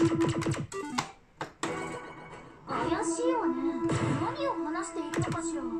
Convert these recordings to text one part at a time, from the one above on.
怪しいわね。何を話しているのかしら。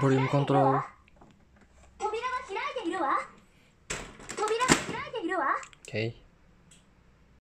ボリュームコントロール。扉が開いているわ。扉が開いているわ。OK